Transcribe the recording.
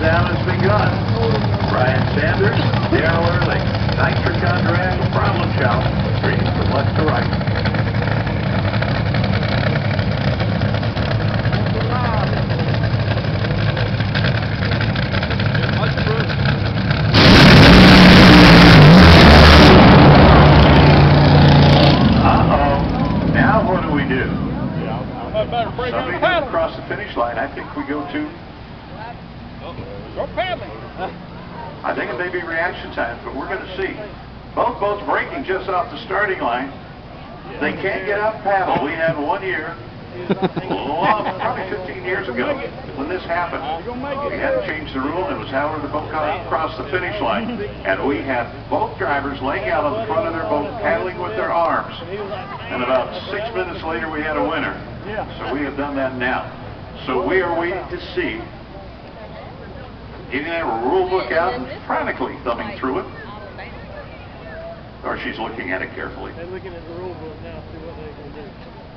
countdown has begun. Brian Sanders, Darrell Early, Nitrochondriac, Problem Child, reading from left to right. do. Yeah, I better break Somebody across the finish line. I think we go to Go paddling. I think it may be reaction time, but we're gonna see. Both boats breaking just off the starting line. They can't get out paddle. We had one year, long, probably 15 years ago, when this happened. We had to change the rule, and it was however the boat across the finish line. And we had both drivers laying out on the front of their boat, paddling with their arms. And about six minutes later, we had a winner. So we have done that now. So we are waiting to see, getting that rule book out and frantically thumbing through it. Or she's looking at it carefully. They're looking at the rule book now, see what they're gonna do.